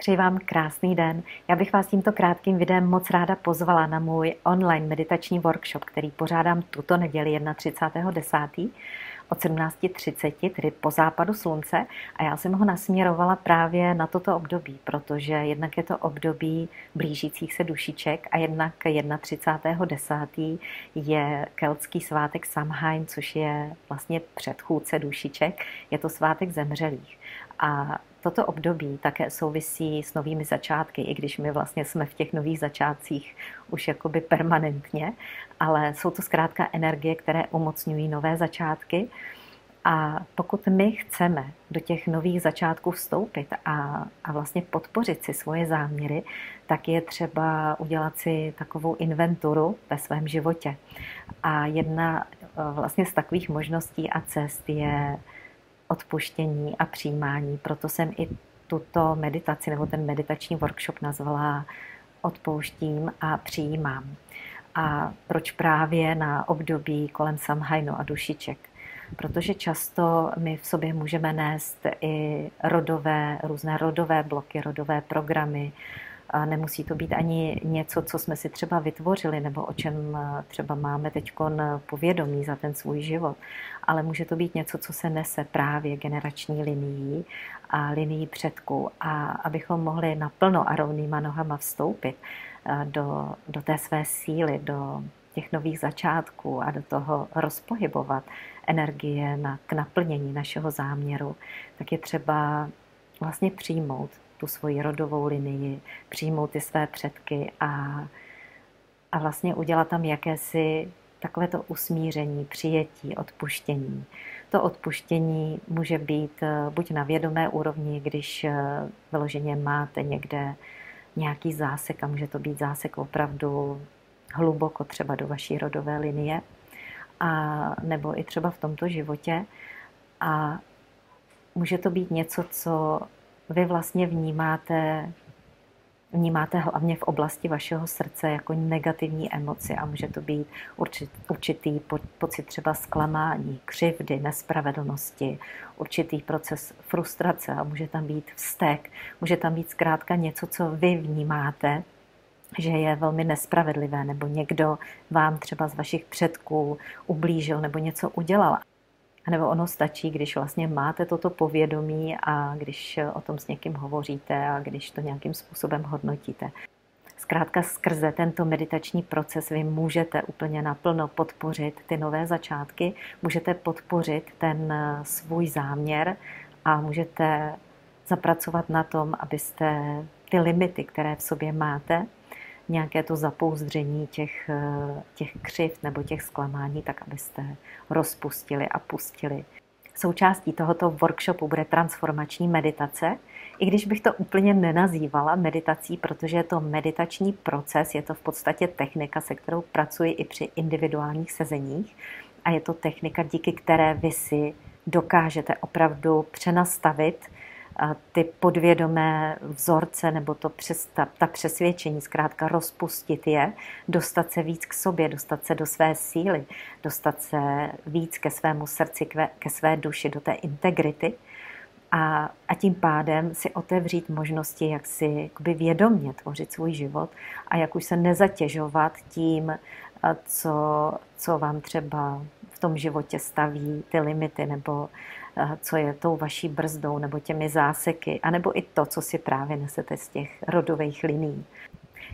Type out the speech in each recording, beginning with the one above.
Přeji vám krásný den. Já bych vás tímto krátkým videem moc ráda pozvala na můj online meditační workshop, který pořádám tuto neděli 31.10. od 17.30, tedy po západu slunce. A já jsem ho nasměrovala právě na toto období, protože jednak je to období blížících se dušiček a jednak 31.10. je keltský svátek Samhain, což je vlastně předchůdce dušiček. Je to svátek zemřelých. A toto období také souvisí s novými začátky, i když my vlastně jsme v těch nových začátcích už jakoby permanentně, ale jsou to zkrátka energie, které umocňují nové začátky. A pokud my chceme do těch nových začátků vstoupit a, a vlastně podpořit si svoje záměry, tak je třeba udělat si takovou inventuru ve svém životě. A jedna e, vlastně z takových možností a cest je odpuštění a přijímání. Proto jsem i tuto meditaci nebo ten meditační workshop nazvala Odpouštím a přijímám. A proč právě na období kolem Samhainu a dušiček? Protože často my v sobě můžeme nést i rodové, různé rodové bloky, rodové programy, a nemusí to být ani něco, co jsme si třeba vytvořili nebo o čem třeba máme teď povědomí za ten svůj život, ale může to být něco, co se nese právě generační linií a linií předků. A abychom mohli naplno a rovnýma nohama vstoupit do, do té své síly, do těch nových začátků a do toho rozpohybovat energie na, k naplnění našeho záměru, tak je třeba vlastně přijmout tu svoji rodovou linii, přijmout ty své předky a, a vlastně udělat tam jakési takovéto usmíření, přijetí, odpuštění. To odpuštění může být eh, buď na vědomé úrovni, když eh, vyloženě máte někde nějaký zásek a může to být zásek opravdu hluboko třeba do vaší rodové linie, a nebo i třeba v tomto životě. A může to být něco, co vy vlastně vnímáte, vnímáte hlavně v oblasti vašeho srdce jako negativní emoci a může to být určit, určitý po, pocit třeba zklamání, křivdy, nespravedlnosti, určitý proces frustrace a může tam být vztek, může tam být zkrátka něco, co vy vnímáte, že je velmi nespravedlivé, nebo někdo vám třeba z vašich předků ublížil nebo něco udělal. A nebo ono stačí, když vlastně máte toto povědomí a když o tom s někým hovoříte a když to nějakým způsobem hodnotíte. Zkrátka skrze tento meditační proces vy můžete úplně naplno podpořit ty nové začátky, můžete podpořit ten svůj záměr a můžete zapracovat na tom, abyste ty limity, které v sobě máte, nějaké to zapouzdření těch, eh, těch křiv nebo těch zklamání, tak abyste rozpustili a pustili. Součástí tohoto workshopu bude transformační meditace, i když bych to úplně nenazývala meditací, protože je to meditační proces, je to v podstatě technika, se kterou pracuji i při individuálních sezeních a je to technika, díky které vy si dokážete opravdu přenastavit ty podvědomé vzorce nebo to přes, ta, ta přesvědčení, zkrátka rozpustit je, dostat se víc k sobě, dostat se do své síly, dostat se víc ke svému srdci, ke, ke své duši, do té integrity. A, a tím pádem si otevřít možnosti, jak si jakoby vědomně tvořit svůj život a jak už se nezatěžovat tím, co, co vám třeba v tom životě staví ty limity nebo co je tou vaší brzdou nebo těmi záseky, anebo i to, co si právě nesete z těch rodových liní.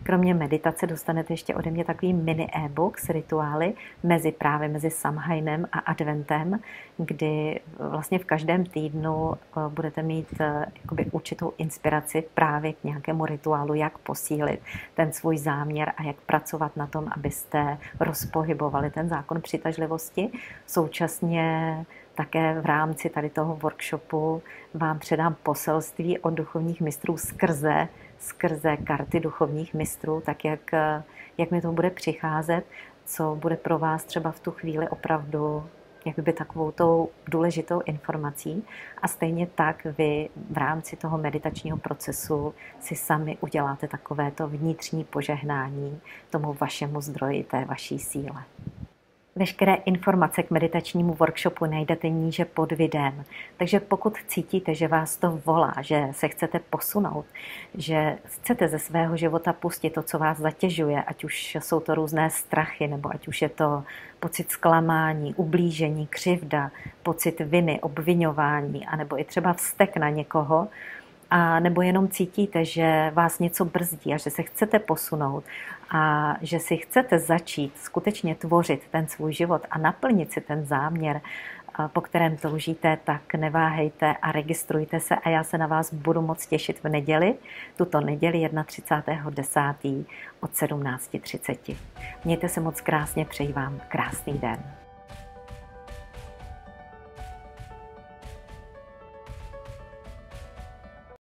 Kromě meditace dostanete ještě ode mě takový mini e-book s rituály mezi právě mezi Samhainem a Adventem, kdy vlastně v každém týdnu eh, budete mít eh, jakoby určitou inspiraci právě k nějakému rituálu, jak posílit ten svůj záměr a jak pracovat na tom, abyste rozpohybovali ten zákon přitažlivosti. Současně také v rámci tady toho workshopu vám předám poselství od duchovních mistrů skrze, skrze karty duchovních mistrů, tak jak, jak mi to bude přicházet, co bude pro vás třeba v tu chvíli opravdu jak by takovou tou důležitou informací a stejně tak vy v rámci toho meditačního procesu si sami uděláte takovéto vnitřní požehnání tomu vašemu zdroji, té vaší síle. Veškeré informace k meditačnímu workshopu najdete níže pod videem. Takže pokud cítíte, že vás to volá, že se chcete posunout, že chcete ze svého života pustit to, co vás zatěžuje, ať už jsou to různé strachy, nebo ať už je to pocit zklamání, ublížení, křivda, pocit viny, obvinování, anebo i třeba vztek na někoho, a nebo jenom cítíte, že vás něco brzdí a že se chcete posunout a že si chcete začít skutečně tvořit ten svůj život a naplnit si ten záměr, po kterém toužíte, tak neváhejte a registrujte se a já se na vás budu moc těšit v neděli, tuto neděli 31.10. od 17.30. Mějte se moc krásně, přeji vám krásný den.